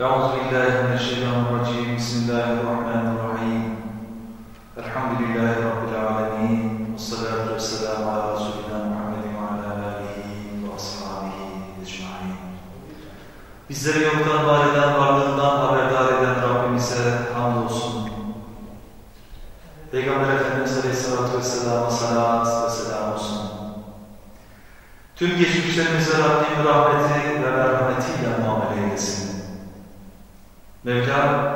أعوذ بالله من الشيطان الرجيم بسم الله الرحمن الرحيم الحمد لله رب العالمين والصلاة والسلام على رسولنا محمد وعلى آله وأصحابه أجمعين Bizleri yoktan var eden, varlığından haberdar eden Rabbimize hamdolsun. Peygamber Efendimiz Aleyhisselatü Vesselam'a salat ve selam olsun. Tüm geçmişlerimize Rabbim rahmeti ve merhametiyle muamele eylesin. Mevla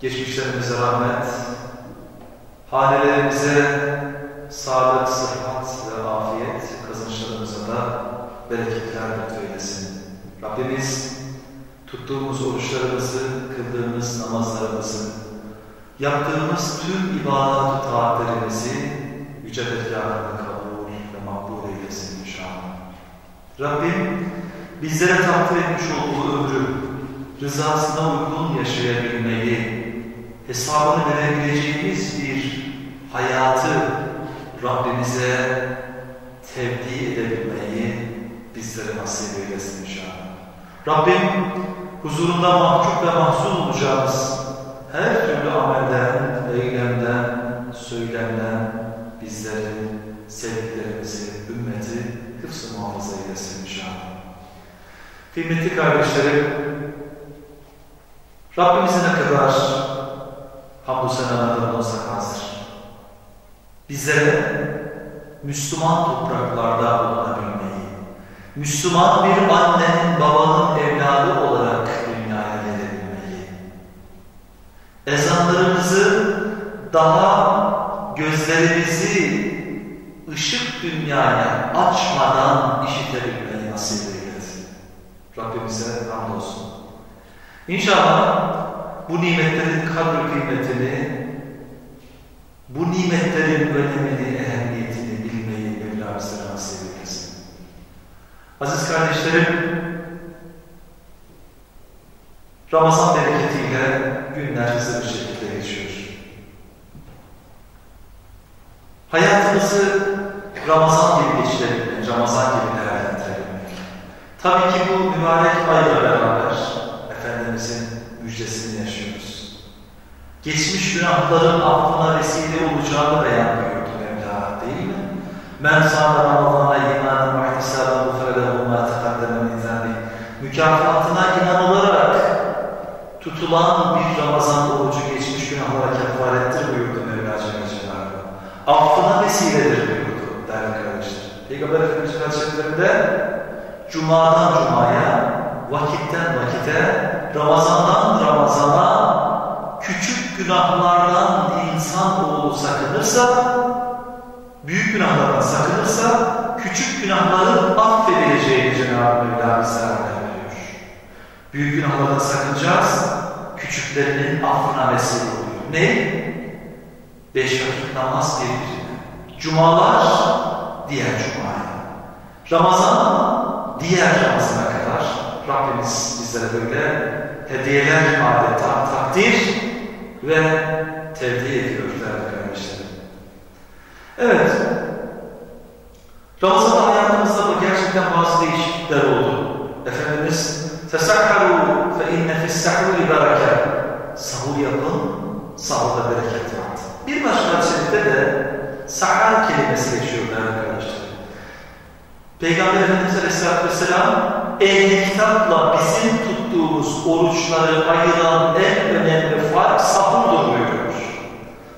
geçmişlerimize rahmet, hanelerimize sağlık, sıhhat ve afiyet, kazançlarımıza da bereketler lütfeylesin. Rabbimiz tuttuğumuz oruçlarımızı, kıldığımız namazlarımızı, yaptığımız tüm ibadet-ı taatlerimizi yüce tezgahında kabul ve makbul eylesin inşallah. Rabbim bizlere takdir etmiş olduğu ömrü rızasına uygun yaşayabilmeyi, hesabını verebileceğimiz bir hayatı Rabbimize tevdi edebilmeyi bizlere nasip eylesin inşallah. Rabbim huzurunda mahcup ve mahzun olacağımız her türlü amelden, eylemden, söylemden bizleri, sevdiklerimizi, ümmeti hıfz muhafaza eylesin inşallah. Kıymetli kardeşlerim, Rabbimize ne kadar hamdü senalardan olsak hazır. Bizlere Müslüman topraklarda bulunabilmeyi, Müslüman bir annenin, babanın evladı olarak dünyaya gelebilmeyi, ezanlarımızı daha gözlerimizi ışık dünyaya açmadan işitebilmeyi nasip eylesin. Rabbimize hamdolsun. İnşallah bu nimetlerin kadri kıymetini, bu nimetlerin önemini, ehemmiyetini bilmeyi Mevla bize nasip eylesin. Aziz kardeşlerim, Ramazan bereketiyle günler hızlı bir şekilde geçiyor. Hayatımızı Ramazan gibi geçirebilmek, Ramazan gibi değerlendirebilmek. Tabii ki bu mübarek ayla beraber Efendimizin müjdesini yaşıyoruz. Geçmiş günahların affına vesile olacağını beyan buyurdu Mevla değil mi? Men sâme Ramazan'a imanen ve ihtisâben gufrelehu mâ teqaddeme min zâlik. Mükafatına inanılarak tutulan bir Ramazan orucu geçmiş günahlara kefarettir buyurdu Mevla Celle Celaluhu. Affına vesiledir buyurdu değerli kardeşler. Peygamber Efendimiz Hazretlerinde Cuma'dan Cuma'ya, vakitten vakite, Ramazandan Ramazana küçük günahlardan insan oğlu sakınırsa, büyük günahlardan sakınırsa, küçük günahların affedileceğini Cenab-ı Mevla bize veriyor. Büyük günahlardan sakınacağız, küçüklerinin affına vesile oluyor. Ne? Beş vakit namaz birbirine. Cumalar diğer cumaya. Ramazan diğer Ramazan'a kadar Rabbimiz bizlere böyle hediyeler adeta takdir ve tebliğ ediyor değerli kardeşlerim. Evet, Ramazan hayatımızda da gerçekten bazı değişiklikler oldu. Efendimiz Fesakkaru fe inne fissahuri bereke Sahur yapın, sahurda bereket vardır. Bir başka hadisette de sahar kelimesi geçiyor değerli kardeşlerim. Peygamber Efendimiz Aleyhisselatü Vesselam ehli kitapla bizim tuttuğumuz oruçları ayıran en önemli fark sahurdur buyuruyor.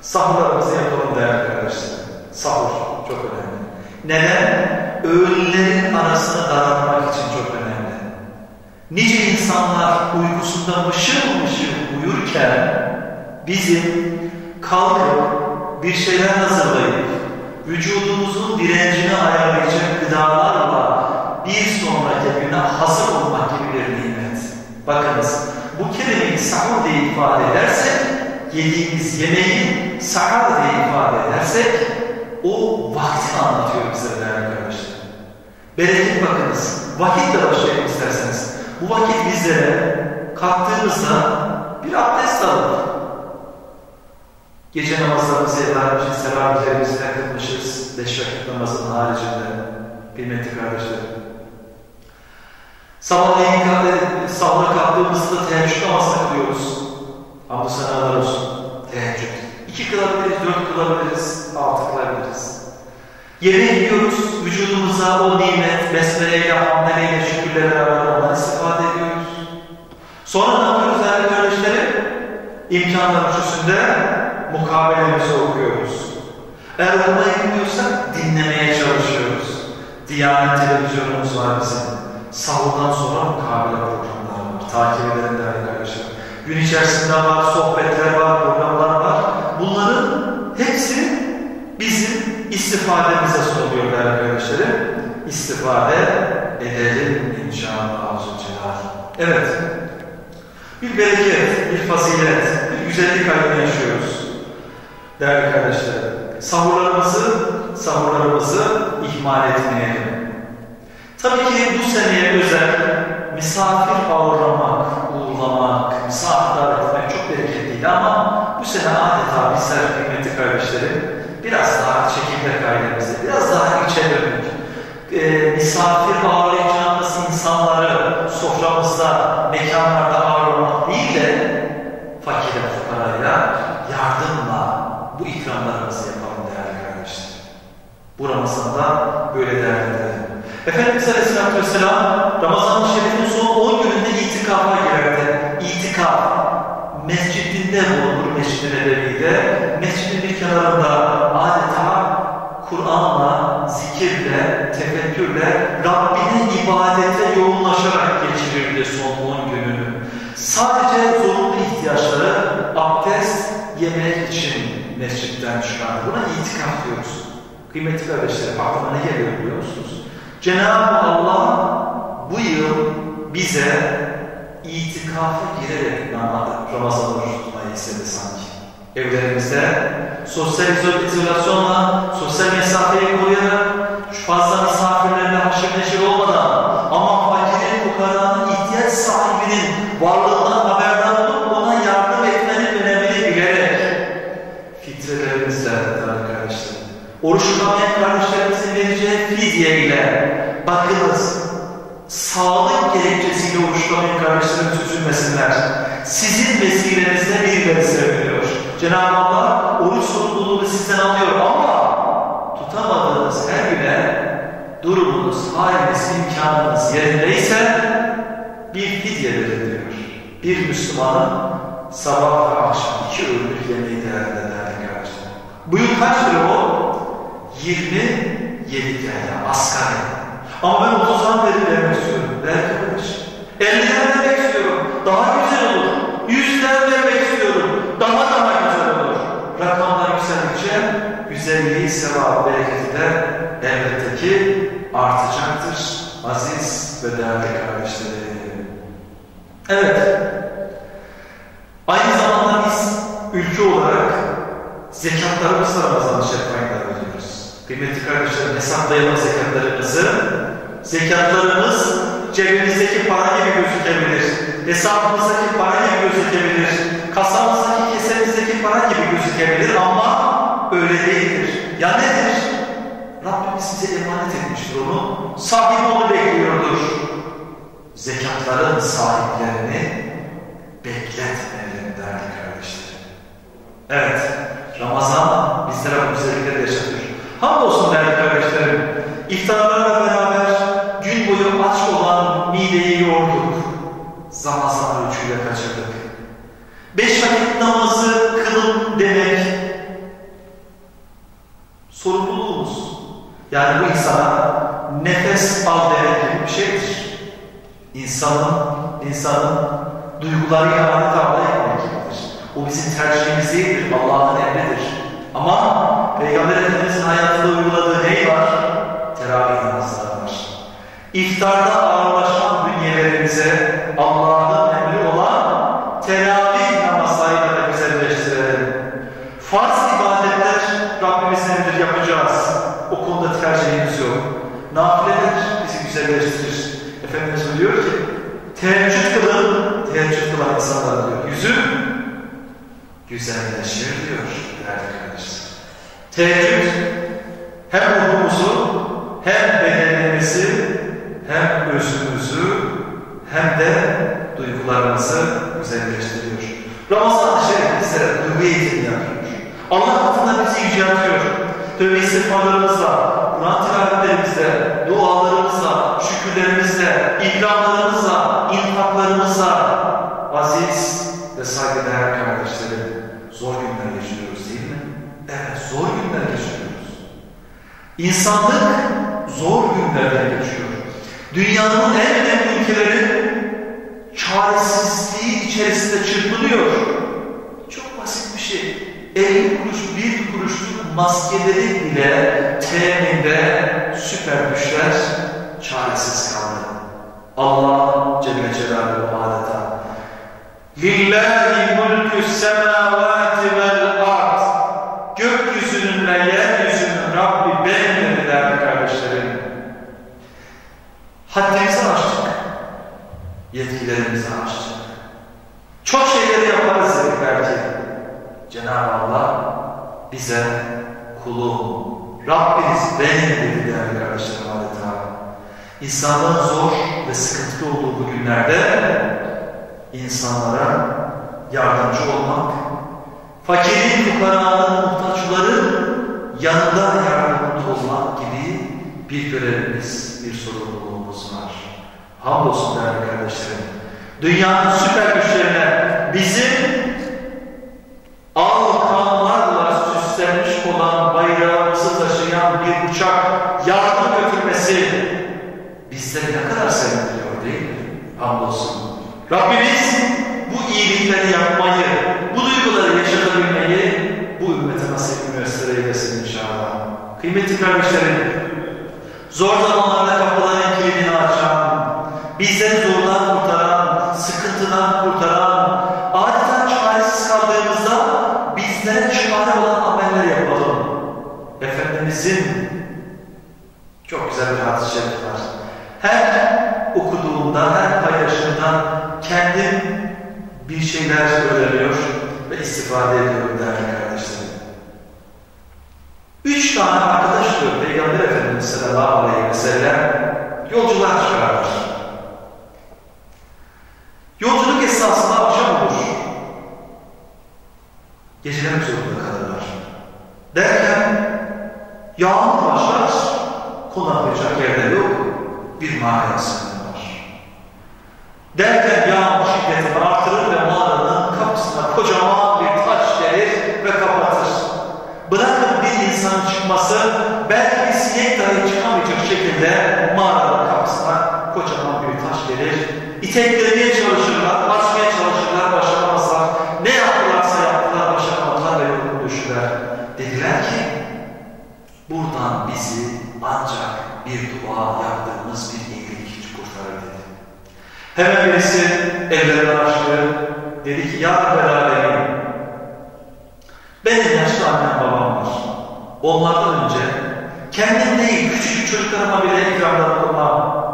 Sahurlarımızı yapalım değerli kardeşler. Sahur çok önemli. Neden? Öğünlerin arasını daraltmak için çok önemli. Nice insanlar uykusunda mışıl mışıl uyurken bizim kalkıp bir şeyler hazırlayıp vücudumuzun direncini ayarlayacak gıdalarla bir sonraki güne hazır olmak gibi bir nimet. Bakınız bu kelimeyi sahur diye ifade edersek yediğimiz yemeği sahur diye ifade edersek o vakti anlatıyor bize değerli arkadaşlar. Bereket bakınız. Vakitle başlayalım isterseniz. Bu vakit bizlere kalktığımızda bir abdest alalım. Gece namazlarımızı evlenmişiz, selamlarımızı kılmışız. Beş vakit namazın haricinde kıymetli kardeşlerim. Sabahleyin kalktık, sabah kalktığımızda teheccüd namazını kılıyoruz. Hamdü senalar olsun. Teheccüd. İki kılabiliriz, dört kılabiliriz, altı kılabiliriz. Yerine gidiyoruz, vücudumuza o nimet, besmeleyle, hamdeleyle, şükürle beraber ondan istifade ediyoruz. Sonra ne yapıyoruz değerli kardeşlerim? İmkanlar ölçüsünde mukabelemizi okuyoruz. Eğer olmaya gidiyorsak dinlemeye çalışıyoruz. Diyanet televizyonumuz var bizim. Sahurdan sonra mukabele programları var. Takip edelim değerli kardeşlerim. Gün içerisinde var, sohbetler var, programlar var. Bunların hepsi bizim istifademize sunuluyor değerli kardeşlerim. İstifade edelim inşallah. Evet. Bir bereket, bir fazilet, bir güzellik halini yaşıyoruz. Değerli kardeşlerim. Sahurlarımızı, sahurlarımızı ihmal etmeyelim. Tabii ki bu seneye özel misafir ağırlamak, uğurlamak, misafir davet etmek çok bereketliydi ama bu sene adeta bizler kıymetli kardeşlerim biraz daha çekirdek ailemizde, biraz daha içe dönük, e, misafir ağırlayacağımız insanları soframızda, mekanlarda ağırlamak değil de fakire, fukarayla, yardımla bu ikramlarımızı yapalım değerli kardeşler. Bu Ramazan'da böyle değerlendirelim. Efendimiz Aleyhisselatü Vesselam Ramazan-ı Şerif'in son 10 gününde itikafa girerdi. İtikaf bulunur Mescid-i Nebevi'de. Mescidin bir kenarında adeta Kur'an'la, zikirle, tefekkürle, Rabbine ibadete yoğunlaşarak geçirirdi son 10 gününü. Sadece zorunlu ihtiyaçları abdest, yemek için mescitten çıkardı. Buna itikaf diyoruz. Kıymetli kardeşlerim aklıma ne geliyor biliyor musunuz? Cenab-ı Allah bu yıl bize itikafa girerek Ramazan oruç istedi sanki. Evlerimizde sosyal izolasyonla, sosyal mesafeyi koruyarak, fazla misafirlerle haşır neşir olmadan ama fakirin, fukaranın, ihtiyaç sahibinin varlığından haberdar olup ona yardım etmenin önemini bilerek fitrelerimizle değerli kardeşlerim. Oruç tutamayan kardeşlerimizin vereceği fidye ile bakınız sağlık gerekçesiyle oruçlamayın kardeşlerim üzülmesinler. Sizin vesilenizle birileri seviliyor. Cenab-ı Allah oruç sorumluluğunu sizden alıyor ama tutamadığınız her güne durumunuz, haliniz, imkanınız yerindeyse bir fidye verin diyor. Bir Müslümanın sabah ve akşam iki öğünlük yemeği değerinde değerli kardeşlerim. Bu yıl kaç lira o? 27 TL asgari. Ama ben 30'dan beri vermek istiyorum. Kardeş. 50'den vermek istiyorum. Daha güzel olur. 100'den vermek. Daha daha güzel olur. Rakamlar yükseldikçe güzelliği, sevabı, bereketi de elbette ki artacaktır. Aziz ve değerli kardeşlerim. Evet. Aynı zamanda biz ülke olarak zekatlarımızla Ramazan-ı Şerif ayında veriyoruz. Kıymetli kardeşlerim hesaplayalım zekatlarımızı. Zekatlarımız cebimizdeki para gibi gözükebilir. Hesabımızdaki para gibi gözükebilir. Kasamızdaki kesemizdeki para gibi gözükebilir ama öyle değildir. Ya nedir? Rabbimiz size emanet etmiştir onu. Sahip onu bekliyordur. Zekatların sahiplerini bekletmeyelim değerli kardeşlerim. Evet, Ramazan bizlere bu güzellikleri yaşatıyor. Hamdolsun değerli kardeşlerim, iftarlarla beraber gün boyu aç olan mideyi yorduk. Zaman zaman ölçüyle kaçırdık. Beş vakit namazı kılın demek sorumluluğumuz. Yani bu insana nefes al demek gibi bir şeydir. İnsanın, insanın duygularıyla adeta alay etmek gibidir. O bizim tercihimiz değildir, Allah'ın emridir. Ama Peygamber Efendimiz'in hayatında uyguladığı ney var? Teravih namazları var. İftarda ağırlaşan bünyelerimize Allah'ın emri olan teravih namazlarıyla da güzelleştirelim. Farz ibadetler Rabbimizin emridir yapacağız. O konuda tercihimiz yok. Nafileler bizi güzelleştirir. Efendimiz diyor ki, teheccüd kılın, teheccüd kılan insanlar diyor. Yüzü güzelleşir diyor değerli kardeşler. Teheccüd hem ruhumuzu hem bedenimizi hem özümüzü hem de duygularımızı güzelleştiriyor. Ramazan-ı Şerif bizlere duygu eğitimi yapıyor. Allah katında bizi yüceltiyor. Tövbe istiğfarlarımızla, Kur'an tilavetlerimizle, dualarımızla, şükürlerimizle, ikramlarımızla, infaklarımızla aziz ve saygıdeğer kardeşlerim zor günler yaşıyoruz değil mi? Evet zor günler yaşıyoruz. İnsanlık zor günlerden geçiyor. Dünyanın en önemli ülkeleri çaresizliği içerisinde çırpınıyor. Çok basit bir şey. 50 kuruş, maskeleri bile teminde süper güçler çaresiz kaldı. Allah Celle Celaluhu adeta Lillahi mulkü semavati vel ard Gökyüzünün ve yeryüzünün Rabbi benim dediler kardeşlerim. Haddimizi aştık. Yetkilerimizi aştık. Çok şeyleri yaparız dedik belki. Cenab-ı Allah bize kulum, Rabbiniz benim dedi değerli kardeşlerim adeta. İnsanların zor ve sıkıntılı olduğu bu günlerde insanlara yardımcı olmak, fakirin, fukaranın, muhtaçların yanında yardımcı olmak gibi bir görevimiz, bir sorumluluğumuz var. Hamdolsun değerli kardeşlerim. Dünyanın süper güçlerine bizim bir uçak yardım götürmesi bizleri ne kadar sevindiriyor değil mi? Hamdolsun. Rabbimiz bu iyilikleri yapmayı, bu duyguları yaşatabilmeyi bu ümmete nasip üniversiteye eylesin inşallah. Kıymetli kardeşlerim, zor zamanlarda kapıların kilidini açan, bizleri zordan kurtaran, sıkıntıdan kurtaran, adeta çaresiz kaldığımızda bizlere çare olan ameller yapalım. Efendimizin çok güzel bir hadis-i var. Her okuduğumda, her paylaşımda kendim bir şeyler öğreniyor ve istifade ediyorum değerli kardeşlerim. Üç tane arkadaş diyor Peygamber Efendimiz sallallahu aleyhi ve sellem yolculuğa çıkarlar. Yolculuk esnasında akşam olur. Gecelemek zorunda kalırlar. Derken yağmur başlar, konaklayacak yerde yok, bir mağara sığınırlar. Derken yağmur şiddetini artırır ve mağaranın kapısına kocaman bir taş gelir ve kapatır. Bırakın bir insanın çıkması, belki bir sinek dahi çıkamayacak şekilde mağaranın kapısına kocaman bir taş gelir. İteklemeye çalışırlar, açmaya çalışırlar, başaramazlar. Ne yaptılarsa yaptılar, başaramadılar ve yolunu düştüler. Dediler buradan bizi ancak bir dua yaptığımız bir iyilik kurtarır dedi. Hemen birisi ellerini açtı, dedi ki, Ya Rabbel benim yaşlı annem babam var. Onlardan önce kendim değil küçük çocuklarıma bile ikramda bulunmam.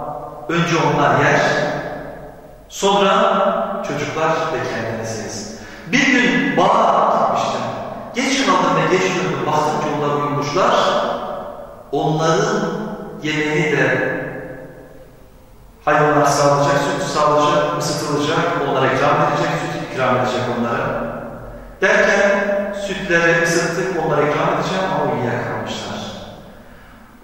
Önce onlar yer, sonra çocuklar ve kendiniz Bir gün bağa gitmiştim. Geç kaldım ve geç döndüm. Baktım onlar uyumuşlar. Onların yemeğini de hayvanlar sağlayacak, süt sağlayacak, ısıtılacak, onlara ikram edecek, süt ikram edecek onlara. Derken sütleri ısıttık, onlara ikram edeceğim ama uyuyakalmışlar.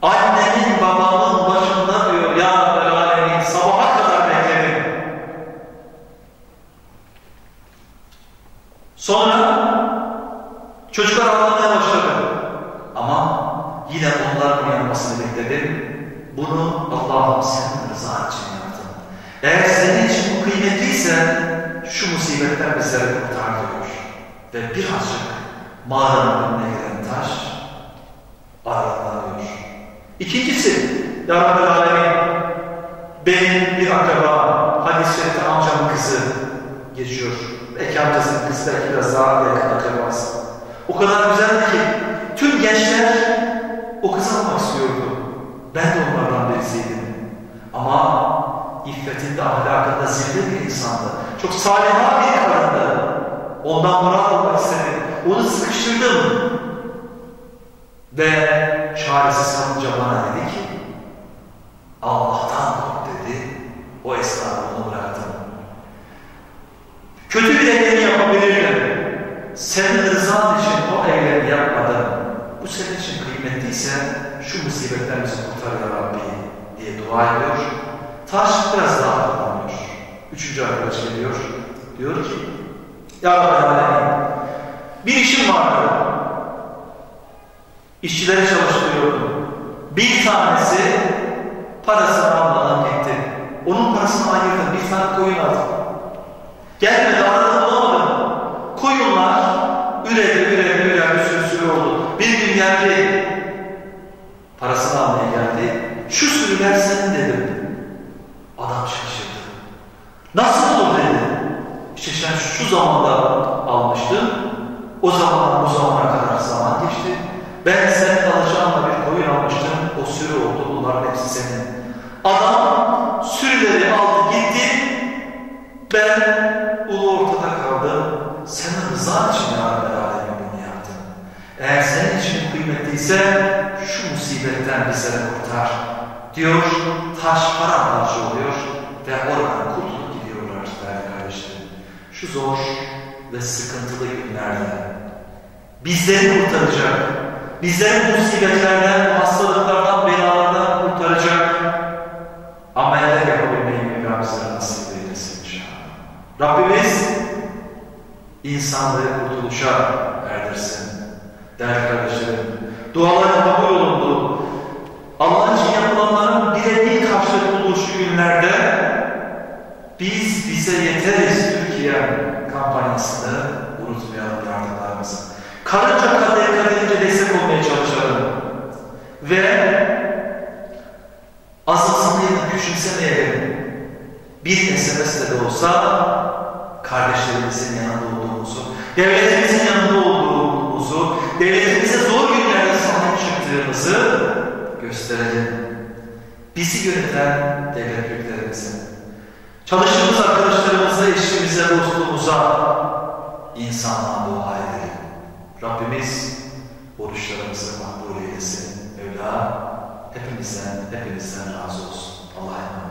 Annemin babamın başında diyor ya Rabbel Alemin sabaha kadar bekledim. Sonra çocuklar ağlamaya başladı. Ama yine onların uyanmasını bekledim. Bunu Allah'ım senin rızan için yaptım. Eğer senin için bu kıymetliyse şu musibetten bizleri kurtar diyor. Ve birazcık mağaranın önüne gelen taş aralanıyor. İkincisi, Ya Rabbel Alemin benim bir akraba, hadis-i amcamın kızı geçiyor. Belki amcasının kızı belki biraz daha yakın akrabası. O kadar güzeldi ki tüm gençler o kızı almak istiyordu. Ben de onlardan birisiydim. Ama iffetinde, ahlakında zirve bir insandı. Çok salihâ bir karındı. Ondan murat olmak istedim. Onu sıkıştırdım. Ve çaresiz kalınca bana dedi ki Allah'tan kork dedi. O esnada onu bıraktım. Kötü bir eylemi yapabilirdim. Senin rızan için o eylemi yapmadım. Bu senin için kıymetliyse şu musibetten bizi kurtar ya Rabbi diye dua ediyor. Taş biraz daha fırlanıyor. Üçüncü arkadaş geliyor. Diyor ki Ya Rabbi bir işim vardı. İşçileri çalıştırıyordum. Bir tanesi parasını almadan gitti. Onun parasını ayırdım. Bir tane koyun aldım. Gelmedi aradım bulamadım. Koyunlar üredi, üredi, üredi bir sürü sürü oldu. Bir gün geldi. Parasını almaya geldi. Şu sürüler senin dedim. Adam şaşırdı. Nasıl olur dedi. İşte sen şu zamanda almıştın. O zamandan bu zamana kadar zaman geçti. Ben senin alacağınla bir koyun almıştım. O sürü oldu. Bunların hepsi senin. Adam sürüleri aldı gitti. Ben ulu ortada kaldım. Senin rızan için ya Rabbi Alemin bunu yaptım. Eğer senin için kıymetliyse şu musibetten bizleri kurtar. Diyor, taş paramparça oluyor ve oradan kurtulup gidiyorlar değerli kardeşlerim. Şu zor ve sıkıntılı günlerde bizleri kurtaracak, bizleri musibetlerden, hastalıklardan, belalardan kurtaracak ameller yapabilmeyi Mevlam nasip eylesin inşallah. Rabbimiz insanlığı kurtuluşa erdirsin. Değerli kardeşlerim, duaların kabul olundu. Allah için yapılanların birebir karşılık bulduğu şu günlerde biz bize yeteriz Türkiye kampanyasını unutmayalım yardımlarımızı. Karınca kaderince destek olmaya çalışalım. Ve azımsamayalım, küçümsemeyelim. Bir SMS'le de olsa kardeşlerimizin yanında olduğumuzu, devletimizin yanında olduğumuzu, devletimize zor günlerde sahip çıktığımızı gösterelim. Bizi yöneten devlet büyüklerimize, çalıştığımız arkadaşlarımıza, eşimize, dostluğumuza, insanlığa dua edelim. Rabbimiz oruçlarımızı makbul eylesin. Mevla hepimizden, hepimizden razı olsun. Allah'a emanet.